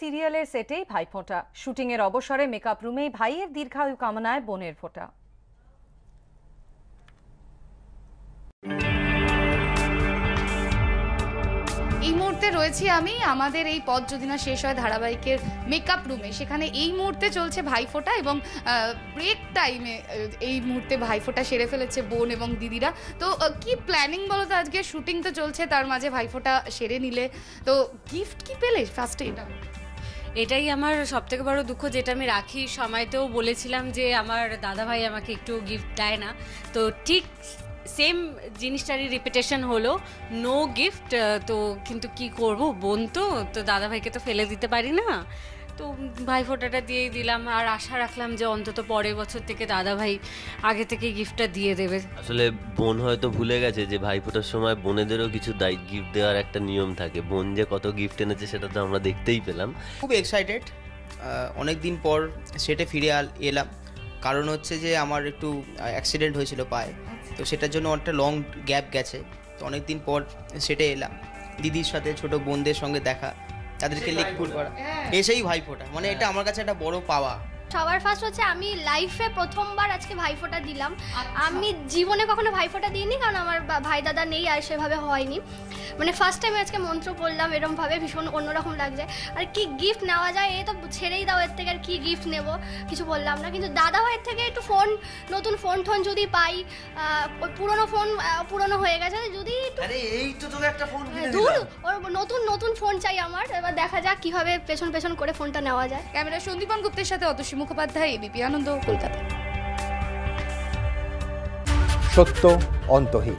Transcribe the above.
সিরিয়ালের সেটেই ভাইফোঁটা। শুটিংয়ের অবসরে মেকআপ রুমেই ভাইয়ের দীর্ঘায়ু কামনায় বোনের ফোঁটা। এই মুহূর্তে রয়েছি আমি। আমাদের এই পথ যদি না শেষ হয় ধারাবাহিকের মেকআপ রুমে, সেখানে এই মুহূর্তে চলছে ভাইফোঁটা এবং ব্রেক টাইমে এই মুহূর্তে ভাইফোঁটা সেরে ফেলেছে বোন এবং দিদিরা। তো কি প্ল্যানিং বলো তো আজকে? শুটিং তো চলছে, তার মাঝে ভাইফোঁটা সেরে নিলে। তো গিফট কি পেলে ফার্স্টে এটা? এটাই আমার সবথেকে বড় দুঃখ, যেটা আমি রাখি সময়তেও বলেছিলাম যে আমার দাদাভাই আমাকে একটু গিফট দেয় না। তো ঠিক সেম জিনিসটারই রিপিটেশন হলো নো গিফট তো কিন্তু কি করব? বোন তো তো দাদাভাইকে তো ফেলে দিতে পারি না। তো ভাই ফোটাটা দিয়েই দিলাম আর আশা রাখলাম যে অন্তত পরের বছর থেকে দাদাভাই আগে থেকে গিফটটা দিয়ে দেবে। আসলে বোন হয়তো ভুলে গেছে যে ভাইফোঁটার সময় বোনেদেরও কিছু দায়ী গিফট দেওয়ার একটা নিয়ম থাকে। বোন যে কত গিফট এনেছে সেটা তো আমরা দেখতেই পেলাম। খুব এক্সাইটেড অনেক দিন পর সেটে ফিরে এলাম। কারণ হচ্ছে যে আমার একটু অ্যাক্সিডেন্ট হয়েছিল পায়ে। তো সেটার জন্য অনেকটা লং গ্যাপ গেছে। তো অনেক দিন পর সেটে এলাম। দিদির সাথে ছোট বোনদের সঙ্গে দেখা। তাদেরকে লিখপুর করা। এসেই ভাইফোঁটা। মানে এটা আমার কাছে একটা বড় পাওয়া। সবার ফার্স্ট হচ্ছে আমি লাইফে প্রথমবার আজকে ভাইফোঁটা দিলাম। আমি জীবনে কখনো ভাইফোঁটা দিইনি কারণ আমার ভাই দাদা নেই আর সেভাবে হয়নি। মানে ফার্স্ট টাইম আজকে মন্ত্র পড়লাম এরমভাবে ভীষণ অন্যরকম লাগছে। আর কি গিফট নেওয়া যায় এই তো ছেড়েই দাও এর থেকে আর কি গিফট নেব কিছু বললাম না। কিন্তু দাদা ভাইয়ের থেকে একটু ফোন নতুন ফোন টোন যদি পাই ওই পুরনো ফোন পুরনো হয়ে গেছে যদি একটু আরে এই তো তোকে একটা ফোন কিনে দূর ওর নতুন নতুন ফোন চাই আমার এবার দেখা যাক কীভাবে পেছন পেছন করে ফোনটা নেওয়া যায়। ক্যামেরা সন্দীপন গুপ্তের সাথে অতসী মুখোপাধ্যায় এবিপি আনন্দ কলকাতা। সত্য অন্তহীন।